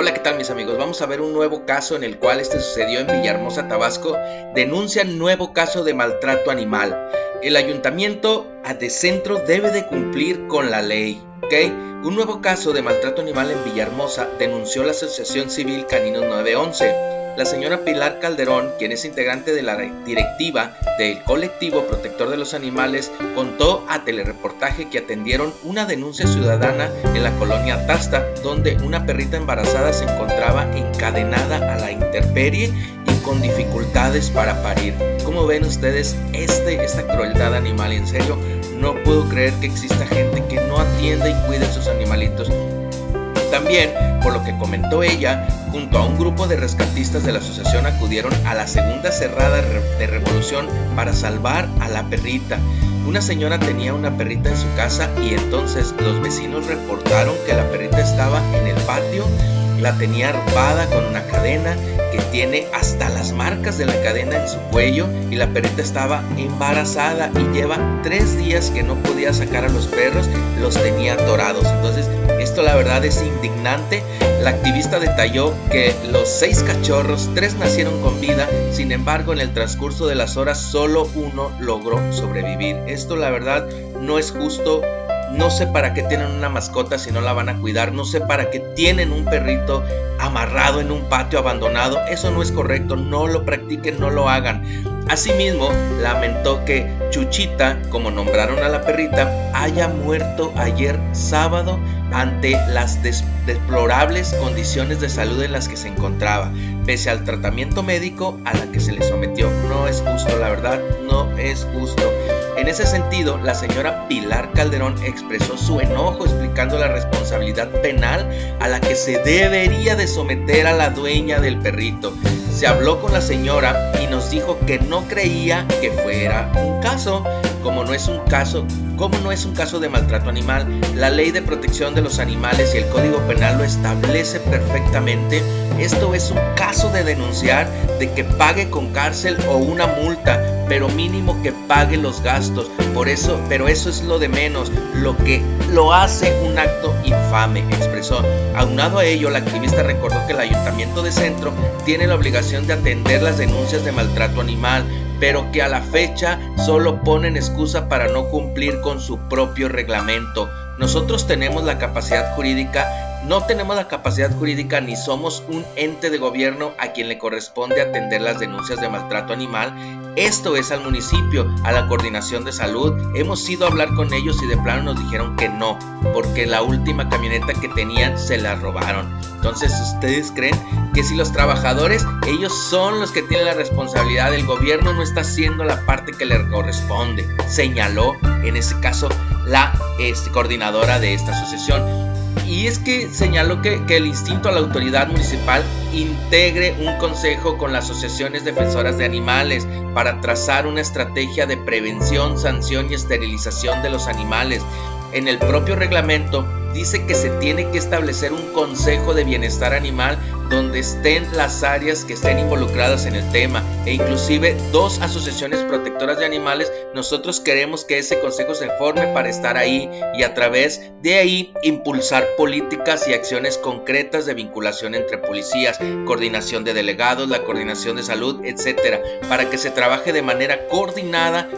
Hola, ¿qué tal mis amigos? Vamos a ver un nuevo caso en el cual este sucedió en Villahermosa, Tabasco. Denuncian nuevo caso de maltrato animal. El ayuntamiento de centro debe de cumplir con la ley. ¿ok? Un nuevo caso de maltrato animal en Villahermosa denunció la Asociación Civil Caninos 911 la señora Pilar Calderón, quien es integrante de la directiva del colectivo protector de los animales, contó a Telereportaje que atendieron una denuncia ciudadana en la colonia Tasta, donde una perrita embarazada se encontraba encadenada a la intemperie y con dificultades para parir. ¿Cómo ven ustedes este, esta crueldad animal? En serio, no puedo creer que exista gente que no atienda y cuide a sus animalitos también, por lo que comentó ella, junto a un grupo de rescatistas de la asociación acudieron a la segunda cerrada de Revolución para salvar a la perrita. Una señora tenía una perrita en su casa y entonces los vecinos reportaron que la perrita estaba en el patio, la tenía arpada con una cadena que tiene hasta las marcas de la cadena en su cuello y la perrita estaba embarazada y lleva tres días que no podía sacar a los perros, los tenía atorados. Entonces esto la verdad es indignante. La activista detalló que los seis cachorros, tres nacieron con vida, sin embargo en el transcurso de las horas solo uno logró sobrevivir. Esto la verdad no es justo. No sé para qué tienen una mascota si no la van a cuidar. No sé para qué tienen un perrito amarrado en un patio abandonado. Eso no es correcto. No lo practiquen, no lo hagan. Asimismo, lamentó que Chuchita, como nombraron a la perrita, haya muerto ayer sábado ante las deplorables condiciones de salud en las que se encontraba, pese al tratamiento médico a la que se le sometió. No es justo, la verdad, no es justo. En ese sentido, la señora Pilar Calderón expresó su enojo explicando la responsabilidad penal a la que se debería de someter a la dueña del perrito. Se habló con la señora y nos dijo que no creía que fuera un caso, como no es un caso, como no es un caso de maltrato animal. La ley de protección de los animales y el Código Penal lo establece perfectamente. Esto es un caso de denunciar de que pague con cárcel o una multa, pero mínimo que pague los gastos. Por eso, pero eso es lo de menos, lo que lo hace un acto infame, expresó. Aunado a ello, la activista recordó que el Ayuntamiento de Centro tiene la obligación de atender las denuncias de maltrato animal, pero que a la fecha solo ponen excusa para no cumplir con su propio reglamento. Nosotros tenemos la capacidad jurídica no tenemos la capacidad jurídica ni somos un ente de gobierno a quien le corresponde atender las denuncias de maltrato animal. Esto es al municipio, a la coordinación de salud. Hemos ido a hablar con ellos y de plano nos dijeron que no, porque la última camioneta que tenían se la robaron. Entonces, ¿ustedes creen que si los trabajadores, ellos son los que tienen la responsabilidad, el gobierno no está haciendo la parte que le corresponde? Señaló en ese caso la este, coordinadora de esta asociación y es que señaló que, el instinto a la autoridad municipal integre un consejo con las asociaciones defensoras de animales para trazar una estrategia de prevención, sanción y esterilización de los animales. En el propio reglamento dice que se tiene que establecer un consejo de bienestar animal donde estén las áreas que estén involucradas en el tema e inclusive dos asociaciones protectoras de animales, nosotros queremos que ese consejo se forme para estar ahí y a través de ahí impulsar políticas y acciones concretas de vinculación entre policías, coordinación de delegados, la coordinación de salud, etcétera, para que se trabaje de manera coordinada,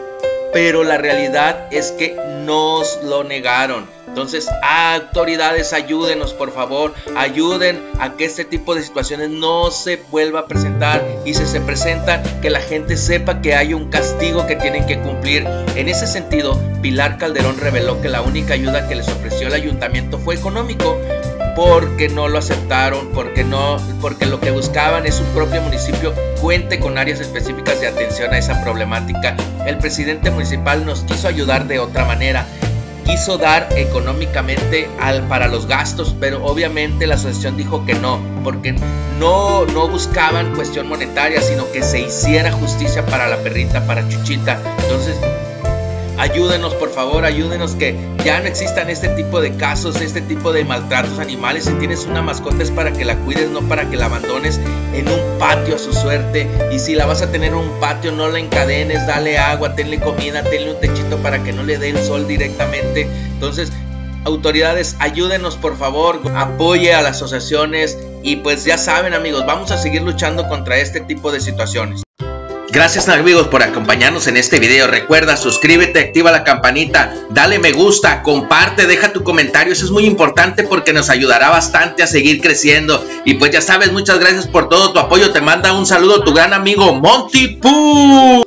pero la realidad es que nos lo negaron entonces, autoridades, ayúdenos por favor, ayuden a que este tipo de situaciones no se vuelva a presentar y si se presentan, que la gente sepa que hay un castigo que tienen que cumplir. En ese sentido, Pilar Calderón reveló que la única ayuda que les ofreció el ayuntamiento fue económico porque no lo aceptaron, porque no, porque lo que buscaban es un propio municipio cuente con áreas específicas de atención a esa problemática. El presidente municipal nos quiso ayudar de otra manera quiso dar económicamente al, para los gastos, pero obviamente la asociación dijo que no, porque no, no buscaban cuestión monetaria, sino que se hiciera justicia para la perrita, para Chuchita. Entonces, Ayúdenos, por favor, ayúdenos que ya no existan este tipo de casos, este tipo de maltratos animales. Si tienes una mascota es para que la cuides, no para que la abandones en un patio a su suerte. Y si la vas a tener en un patio, no la encadenes, dale agua, tenle comida, tenle un techito para que no le dé el sol directamente. Entonces, Autoridades, ayúdenos por favor, apoye a las asociaciones y pues ya saben amigos, vamos a seguir luchando contra este tipo de situaciones. Gracias amigos por acompañarnos en este video. Recuerda, suscríbete, activa la campanita, dale me gusta, comparte, deja tu comentario. Eso es muy importante porque nos ayudará bastante a seguir creciendo. Y pues ya sabes, muchas gracias por todo tu apoyo. Te manda un saludo tu gran amigo Monty Poo.